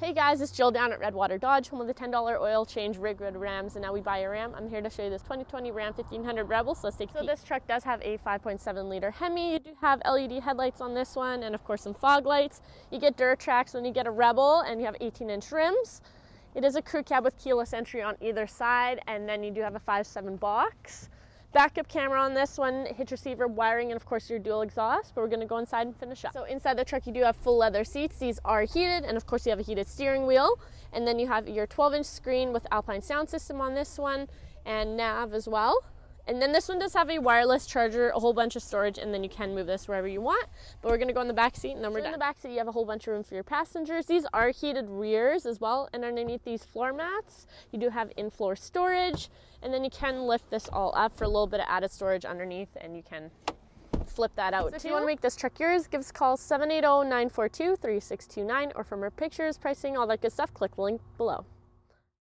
Hey guys, it's Jill down at Redwater Dodge, home of the $10 oil change rig ready Rams, and now we buy a Ram. I'm here to show you this 2020 Ram 1500 Rebel, so let's take a So this truck does have a 5.7 liter Hemi. You do have LED headlights on this one, and of course some fog lights. You get DuraTracs when you get a Rebel, and you have 18 inch rims. It is a crew cab with keyless entry on either side, and then you do have a 5.7 box. Backup camera on this one, hitch receiver, wiring, and of course your dual exhaust, but we're gonna go inside and finish up. So inside the truck you do have full leather seats. These are heated, and of course you have a heated steering wheel. And then you have your 12 inch screen with Alpine sound system on this one, and nav as well. And then this one does have a wireless charger, a whole bunch of storage, and then you can move this wherever you want. But we're gonna go in the back seat and then we're done. In the back seat, you have a whole bunch of room for your passengers. These are heated rears as well, and underneath these floor mats, you do have in-floor storage, and then you can lift this all up for a little bit of added storage underneath, and you can flip that out. So if you want to make this truck yours, give us a call 780-942-3629, or for more pictures, pricing, all that good stuff, click the link below.